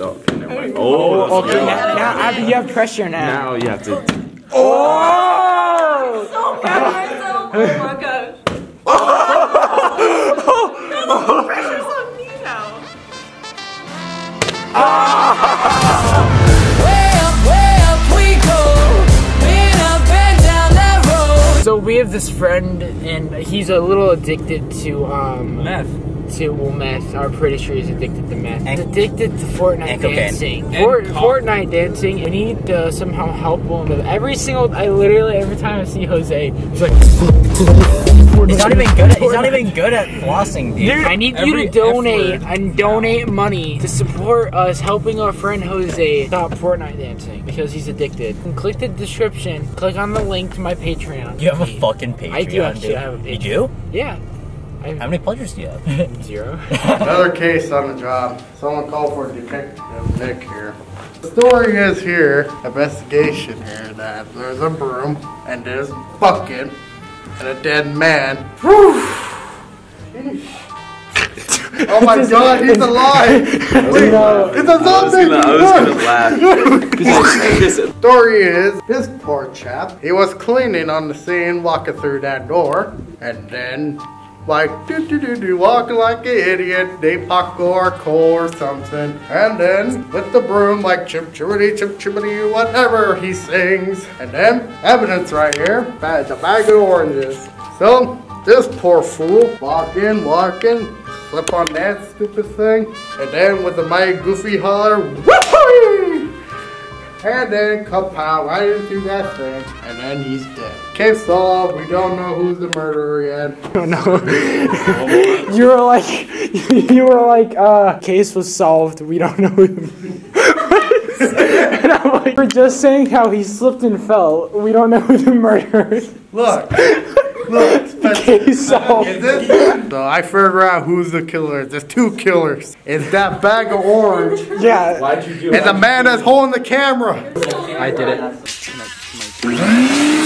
Oh, okay, never mind. Oh, Okay, now, now Abby, you have pressure now. now you have to. Oh! Oh my gosh. No, the pressure's on me now. So we have this friend, and he's a little addicted to um Meth. To well, meth. I'm pretty sure he's addicted to meth. He's And- addicted to Fortnite and dancing. And Fort. Fortnite dancing, and he need to somehow help him. With every single, I literally every time I see Jose, he's like, He's not even good. At, he's not even good at flossing, dude. Dude, I need you to donate F and donate money to support us helping our friend Jose stop Fortnite dancing because he's addicted. And click the description, click on the link to my Patreon. You have a fucking Patreon, I do actually dude. have a You do? Yeah. I How many pleasures do you have? zero. Another case on the job. Someone called for Detective Nick here. The story is here, investigation here, that there's a broom and there's a bucket and a dead man. Whew. oh my god, he's alive! Wait, it's a I was zombie! gonna, I was gonna laugh. I- Story is, this poor chap, he was cleaning on the scene, walking through that door, and then, like, do do do do, walking like an idiot, they or coal or something, and then, with the broom, like, chip chippity, chip chippity, whatever he sings, and then, evidence right here, bag, a bag of oranges. So, this poor fool, walk in, walk in, slip on that stupid thing, and then with the mighty goofy holler, whoopee! And then kapow right into that thing, and then he's dead. Case solved. We don't know who's the murderer yet. don't know. you were like, you were like, uh, case was solved. We don't know. who- and I'm like, we're just saying how he slipped and fell. We don't know who the murderer is. Look, look. Case solved. Is this? So I figure out who's the killer. There's two killers. It's that bag of orange Yeah. Why'd you do and the man that's holding the camera. I did it.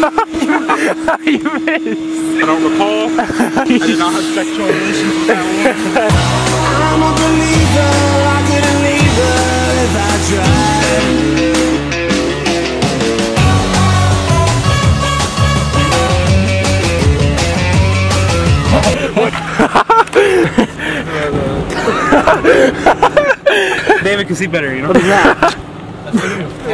you missed. I don't recall. I did not have sexual relations with that woman. David can see better, you know?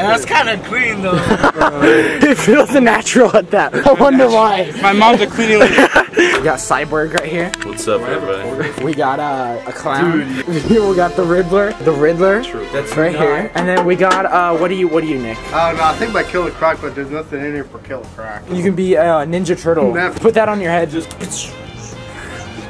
Yeah, that's kind of clean though. It feels natural at that. I wonder why. My mom's a cleaning lady. We got Cyborg right here. What's up, everybody? We got uh, a clown. we got the Riddler. The Riddler. That's right here. And then we got uh, what do you what do you Nick? Oh no, I think by Killer Croc, but there's nothing in here for Killer Croc. You can be a Ninja Turtle. Never. Put that on your head.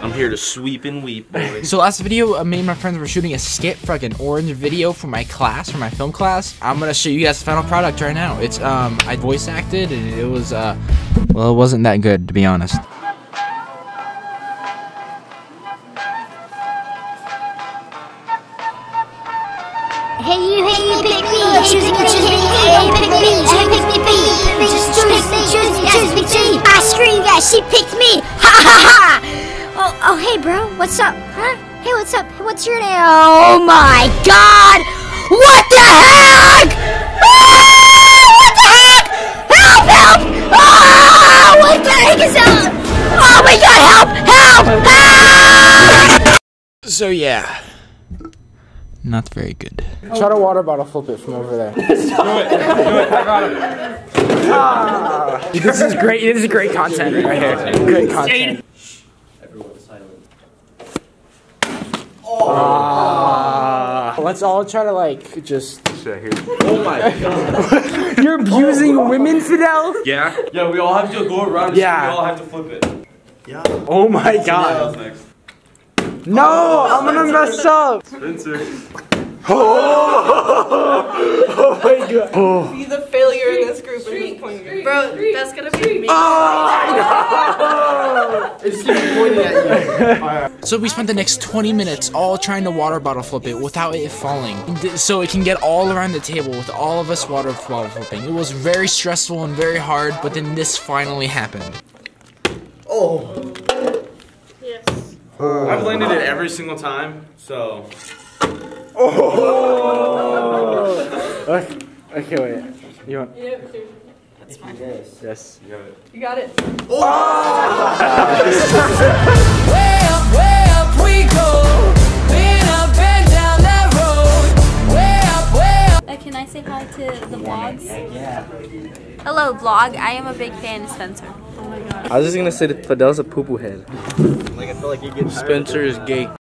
I'm here to sweep and weep, boys. So last video, uh, me and my friends were shooting a skit for like an orange video for my class, for my film class. I'm gonna show you guys the final product right now. It's um, I voice acted and it was uh, well, it wasn't that good to be honest. Hey you, hey you, pick me. Choose me, choose me, hey, pick me, hey, pick me, pick. Just choose me, choose me, choose me, choose me. What's up? Huh? Hey, what's up? What's your name? Oh my God! What the heck? Ah, what the heck? Help! Help! Ah, what the heck is that? Oh my God! Help! Help! Help! So yeah. Not very good. Try to water bottle flip it from over there. Do it! Do Ah, this is great. This is great content right here. Great content. Ah. let's all try to like just. oh my god. You're abusing women, Fidel. Yeah? Yeah, we all have to go around and Yeah. we all have to flip it. Yeah. Oh my god. next? No, I'm gonna mess up. Spencer. Oh. oh my god. Oh. Be the failure in this group at this point. Bro, that's gonna be me. Oh it's pointing at you. So we spent the next 20 minutes all trying to water bottle flip it without it falling. So it can get all around the table with all of us water bottle flipping. It was very stressful and very hard, but then this finally happened. Oh. Yes. Oh. I've landed it every single time, so. Oh. Okay, okay, wait. You want? Yep, dude. Yes. You got it. Way up, way up we go. Been up and down that road. Way up, way up. Uh, can I say hi to the vlogs? Yeah. Hello, vlog. I am a big fan of Spencer. Oh my gosh. I was just gonna say that Fidel's a poo poo head. Spencer is gay.